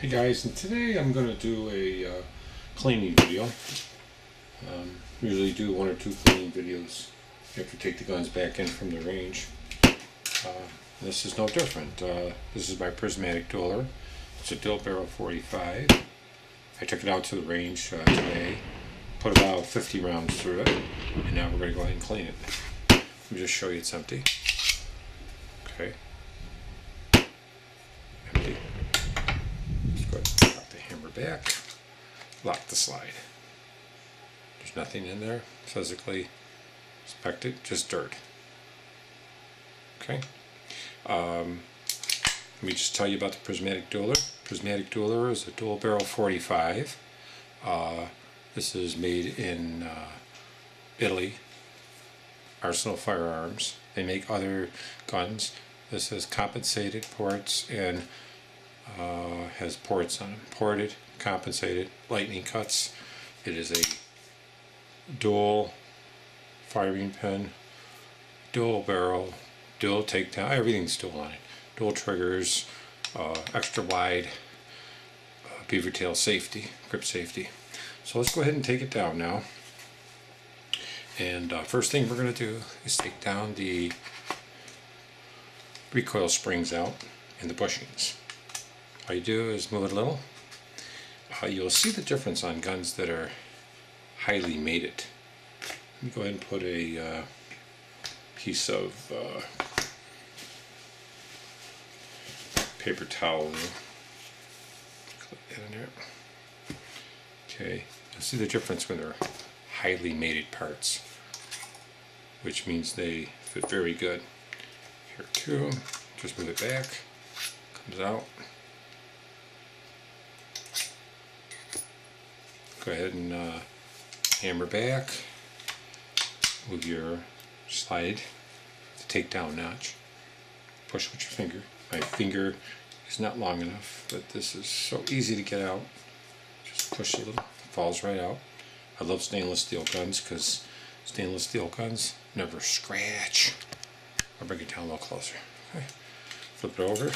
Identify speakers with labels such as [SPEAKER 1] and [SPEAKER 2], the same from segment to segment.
[SPEAKER 1] Hey guys, and today I'm going to do a uh, cleaning video. Um, usually do one or two cleaning videos after take the guns back in from the range. Uh, this is no different. Uh, this is my prismatic dueller. It's a dual barrel 45. I took it out to the range uh, today, put about 50 rounds through it, and now we're going to go ahead and clean it. Let me just show you it's empty. Okay. Empty. Just go ahead and lock the hammer back, lock the slide. There's nothing in there physically inspected, just dirt. Okay. Um, let me just tell you about the prismatic dueller. Prismatic dueller is a dual barrel 45. Uh, this is made in uh, Italy, Arsenal Firearms. They make other guns. This has compensated ports and uh, has ports on it, Ported, compensated, lightning cuts. It is a dual firing pin, dual barrel, dual takedown, everything's dual on it. Dual triggers, uh, extra wide, uh, beaver tail safety, grip safety. So let's go ahead and take it down now. And uh, first thing we're going to do is take down the recoil springs out and the bushings. All you do is move it a little. Uh, you'll see the difference on guns that are highly mated. Let me go ahead and put a uh, piece of uh, paper towel in. There. Okay, you'll see the difference when they're highly mated parts, which means they fit very good. Here too, just move it back, comes out. Go ahead and uh, hammer back, move your slide to take down notch. Push with your finger. My finger is not long enough, but this is so easy to get out. Just push a little, falls right out. I love stainless steel guns because stainless steel guns never scratch. I'll bring it down a little closer. Okay. Flip it over,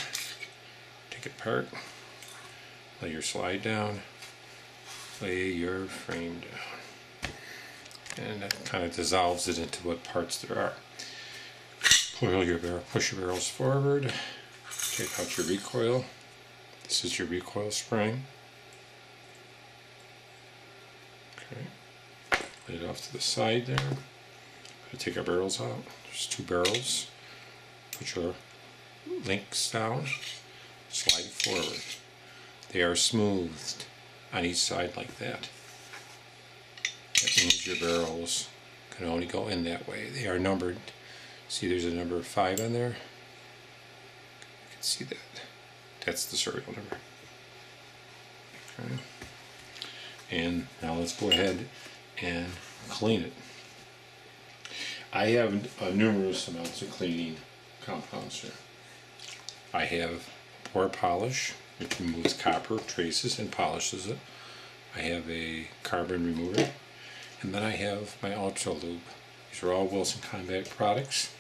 [SPEAKER 1] take it apart, lay your slide down, lay your frame down. And that kind of dissolves it into what parts there are. Pull your barrel, push your barrels forward, take out your recoil. This is your recoil spring. Okay. Lay it off to the side there. Take our barrels out. There's two barrels. Put your links down. Slide forward. They are smoothed on each side like that. That means your barrels can only go in that way. They are numbered. See there's a number 5 on there? You can see that. That's the serial number. Okay. And now let's go ahead and clean it. I have uh, numerous amounts of cleaning compounds here. I have bore polish, which removes copper traces and polishes it. I have a carbon remover, and then I have my Ultima Lube. These are all Wilson Combat products.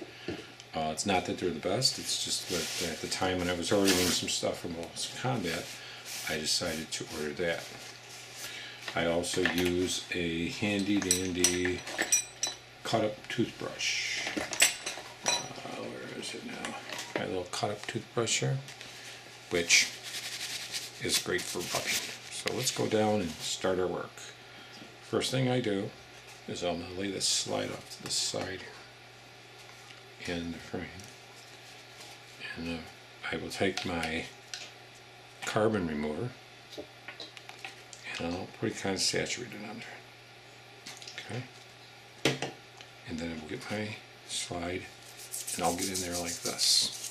[SPEAKER 1] Uh, it's not that they're the best, it's just that at the time when I was ordering some stuff from Wilson Combat, I decided to order that. I also use a handy dandy cut up toothbrush. Uh, where is it now? My little cut up toothbrush here, which is great for rubbing. So let's go down and start our work. First thing I do is I'm going to lay this slide off to the side in the frame. And uh, I will take my carbon remover and I'll pretty kind of saturate it under. Okay. And then I will get my slide and I'll get in there like this.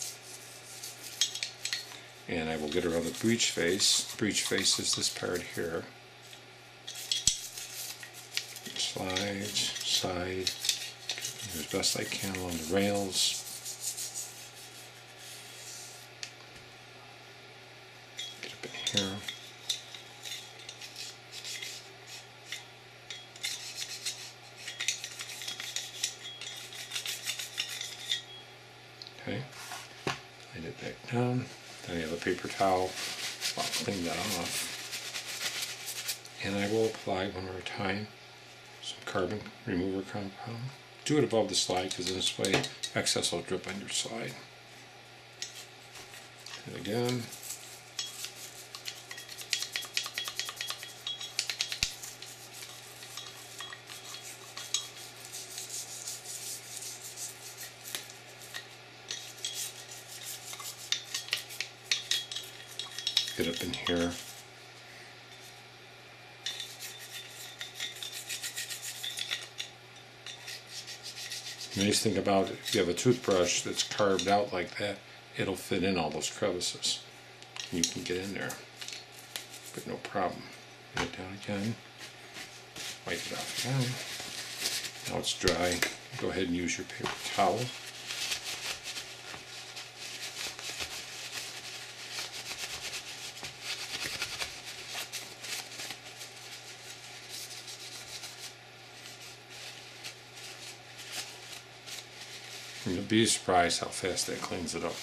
[SPEAKER 1] And I will get around the breech face. Breech face is this part here. Slide, side, as best I can along the rails. Get up in here. Okay, lay it back down. Paper towel I'll clean that off. And I will apply one more time some carbon remover compound. Do it above the slide because this way excess will drip on your slide. And again. Get up in here. Nice thing about it, if you have a toothbrush that's carved out like that, it'll fit in all those crevices. You can get in there, but no problem. Get it down again, wipe it off again. Now it's dry, go ahead and use your paper towel. Be surprised how fast that cleans it up.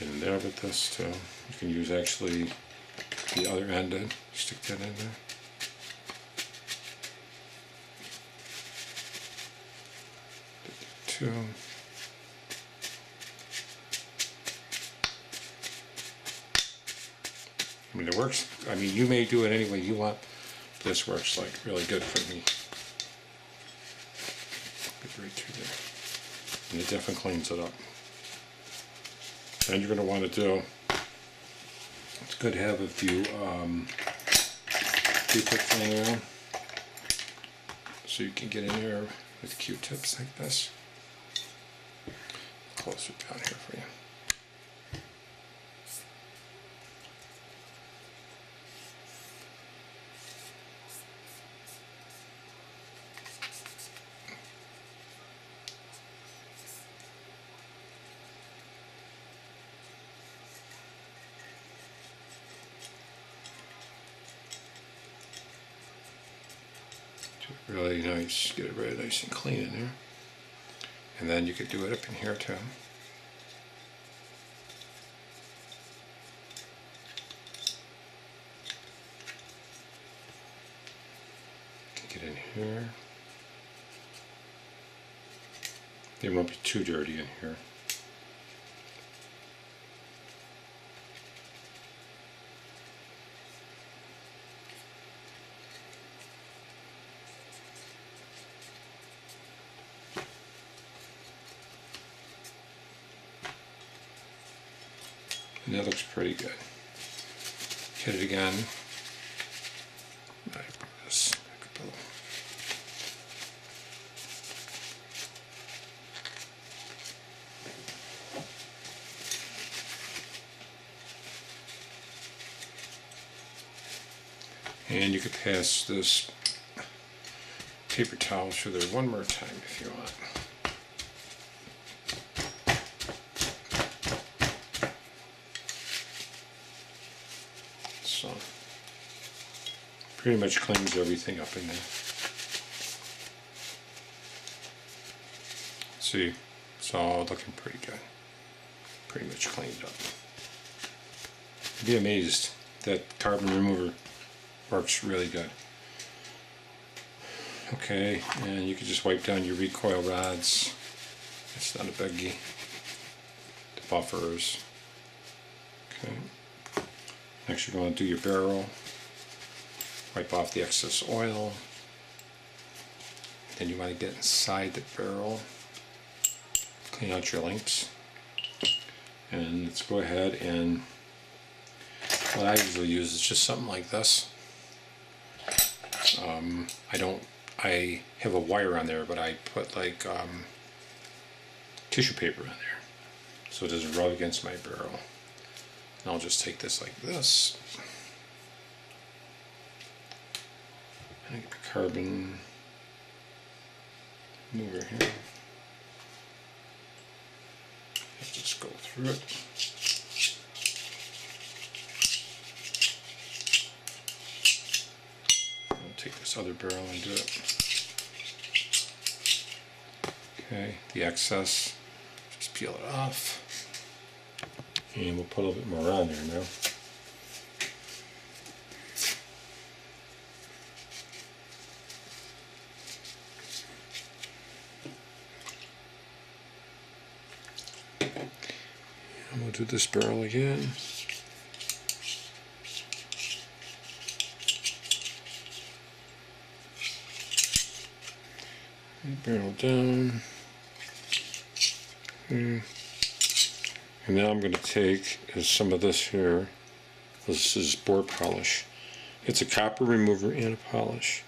[SPEAKER 1] Get in there with this too. You can use actually the other end in. Stick that in there. Two. I mean, it works. I mean, you may do it any way you want. This works like really good for me. Get right through there. And it definitely cleans it up. And you're going to want to do, it's good to have a few um, Q-tips laying around. So you can get in there with Q-tips like this. Closer down here for you. Really nice, get it really nice and clean in there. And then you could do it up in here too. Get in here. It won't be too dirty in here. And that looks pretty good. Hit it again. And you could pass this paper towel through there one more time if you want. So, pretty much cleans everything up in there. See, it's all looking pretty good. Pretty much cleaned up. You'd be amazed that carbon remover works really good. Okay, and you can just wipe down your recoil rods. It's not a biggie. The buffers. Okay. Next you're going to do your barrel. Wipe off the excess oil. Then you want to get inside the barrel. Clean out your links. And let's go ahead and what I usually use is just something like this. Um, I don't, I have a wire on there, but I put like um, tissue paper on there so it doesn't rub against my barrel. And I'll just take this like this. And get the carbon mover here. Let's just go through it. Take this other barrel and do it. Okay, the excess, just peel it off. And we'll put a little bit more on there now. Do this barrel again. Barrel down. Hmm. And now I'm going to take some of this here. This is bore polish. It's a copper remover and a polish.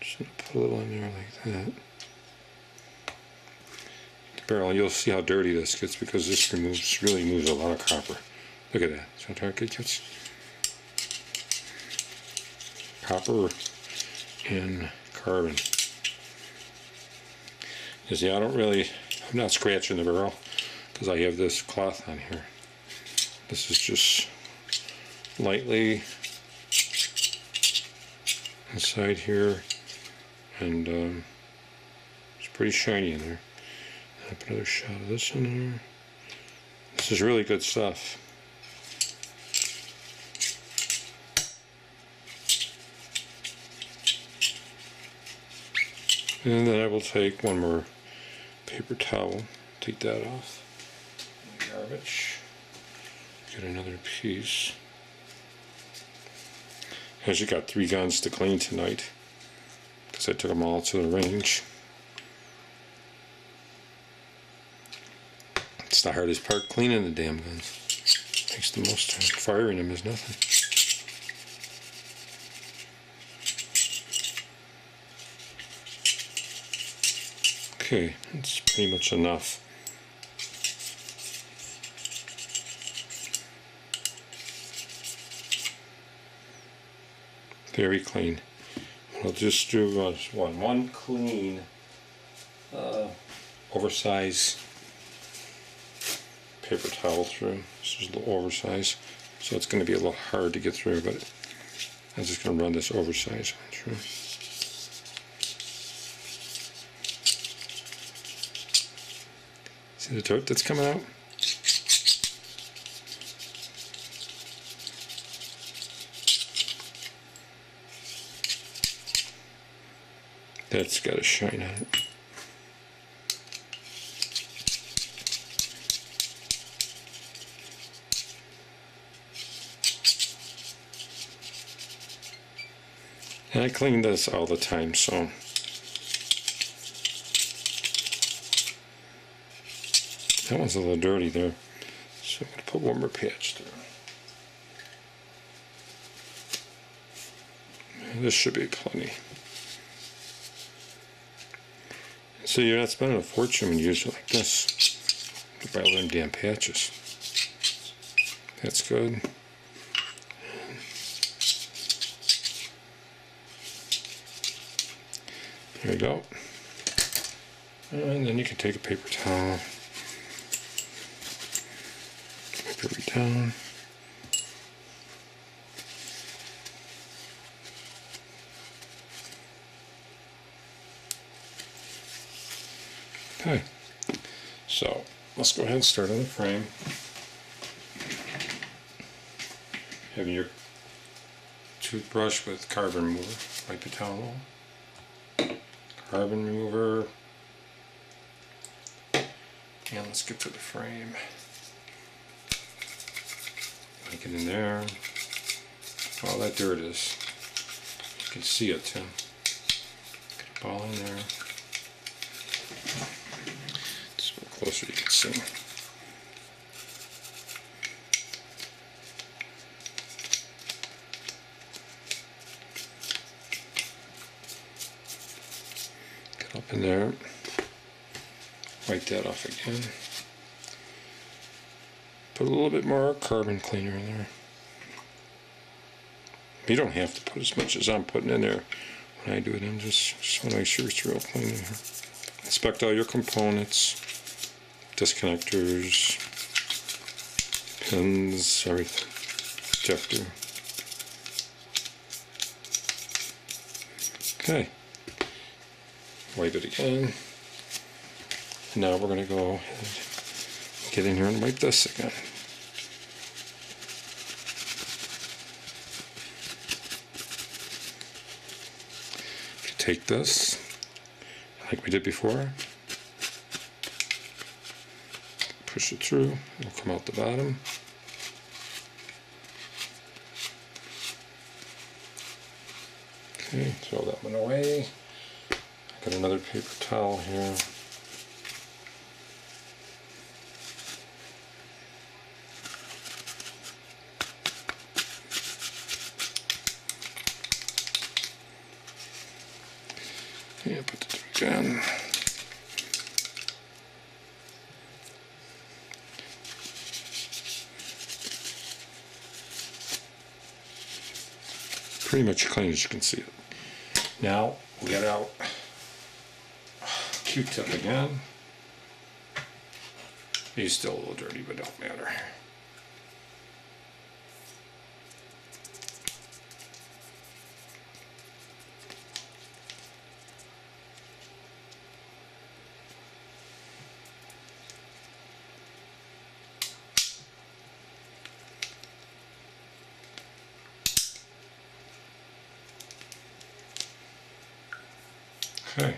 [SPEAKER 1] Just going to put a little in there like that. Barrel, you'll see how dirty this gets because this removes really moves a lot of copper. Look at that. See how dark it gets? Copper and carbon. You see, I don't really, I'm not scratching the barrel because I have this cloth on here. This is just lightly inside here and um, it's pretty shiny in there. I another shot of this in there. This is really good stuff. And then I will take one more paper towel, take that off garbage. Get another piece. As you got three guns to clean tonight, because I took them all to the range. It's the hardest part cleaning the damn guns. Takes the most time. Firing them is nothing. Okay, that's pretty much enough. very clean. I'll just do uh, one, one clean, uh, oversized paper towel through. This is a little oversized, so it's going to be a little hard to get through, but I'm just going to run this oversized through. See the dirt that's coming out? That's got a shine on it. And I clean this all the time, so that one's a little dirty there. So I'm going to put one more patch there. This should be plenty. So you're not spending a fortune when you use it like this. You buy them damn patches. That's good. There you go. And then you can take a paper towel, wipe it down. Okay, so let's go ahead and start on the frame. Having your toothbrush with carbon remover, wipe the towel. Carbon remover. Let's get to the frame. Make it in there. All that dirt is. You can see it too. Get all in there. Just a little closer you can see. Get up in there, wipe that off again. Put a little bit more carbon cleaner in there. You don't have to put as much as I'm putting in there when I do it. I'm just, just want to make sure it's real clean in here. Inspect all your components disconnectors, pins, everything, ejector. Okay, wipe it again. Now we're going to go get in here and wipe this again. Take this, like we did before, push it through, it'll come out the bottom. Okay, throw that one away. Got another paper towel here. Again. Pretty much clean as you can see it. Now we'll get out Q-tip again. He's still a little dirty, but don't matter. Okay.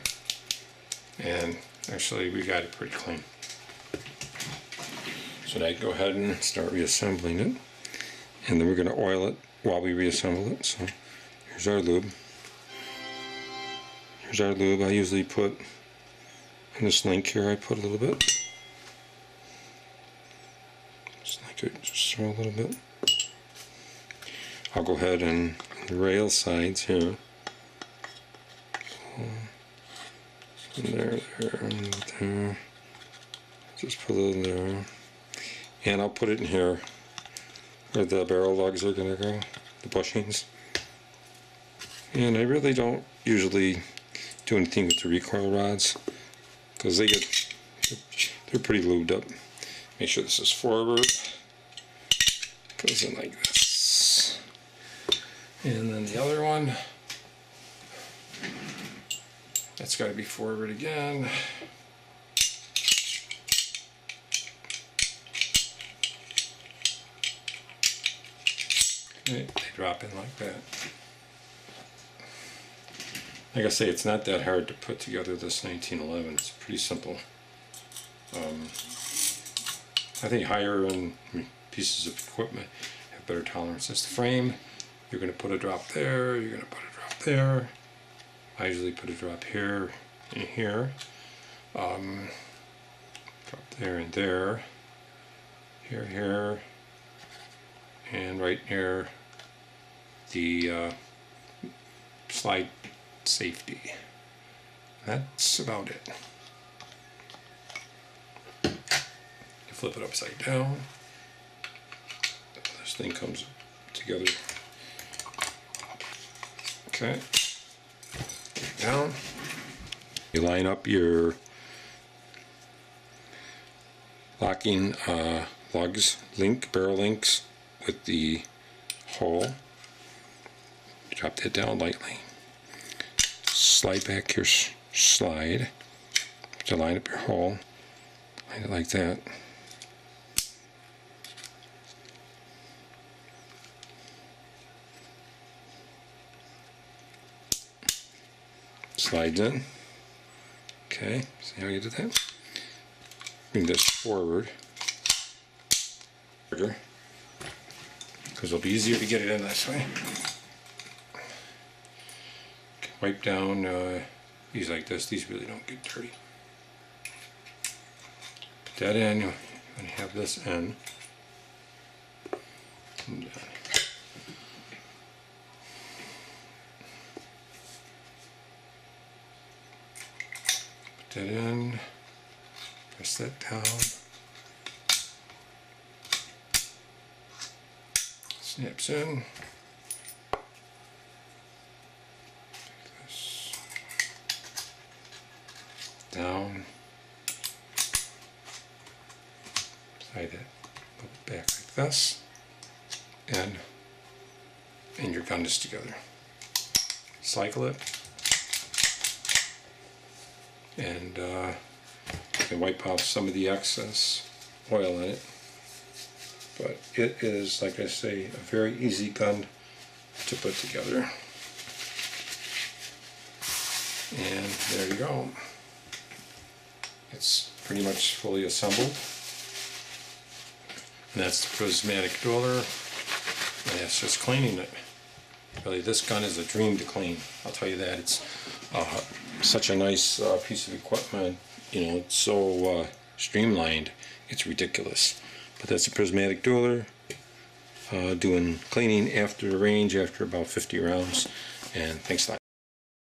[SPEAKER 1] And actually we got it pretty clean. So now you go ahead and start reassembling it. And then we're going to oil it while we reassemble it. So here's our lube. Here's our lube. I usually put in this link here, I put a little bit. Just like it, just throw a little bit. I'll go ahead and the rail sides here. And there, there, and there. Just put it little there. And I'll put it in here where the barrel lugs are going to go, the bushings. And I really don't usually do anything with the recoil rods because they get, they're pretty lubed up. Make sure this is forward. Goes in like this. And then the other one. That's got to be forward again. They drop in like that. Like I say, it's not that hard to put together this 1911. It's pretty simple. Um, I think higher end pieces of equipment have better tolerances. The frame, you're going to put a drop there, you're going to put a drop there. I usually put a drop here and here. Um, drop there and there. Here, here. And right near the uh, slide safety. That's about it. You flip it upside down. This thing comes together. Okay down. You line up your locking uh, lugs, link, barrel links with the hole. Drop that down lightly. Slide back your slide to line up your hole. Line it like that. Slides in. Okay, see how you did that? Bring this forward. Because it'll be easier to get it in this way. Wipe down uh, these like this. These really don't get dirty. Put that in. You have this in. And, uh, that in, press that down, snaps in, this down, slide it back like this, and and your gun is together. Cycle it and uh, wipe off some of the excess oil in it. But it is, like I say, a very easy gun to put together. And there you go. It's pretty much fully assembled. And that's the prismatic dueller. And that's just cleaning it. Really, this gun is a dream to clean. I'll tell you that. It's uh, such a nice uh, piece of equipment. You know, it's so uh, streamlined. It's ridiculous. But that's a prismatic dueller. Uh, doing cleaning after the range after about 50 rounds. And thanks a lot.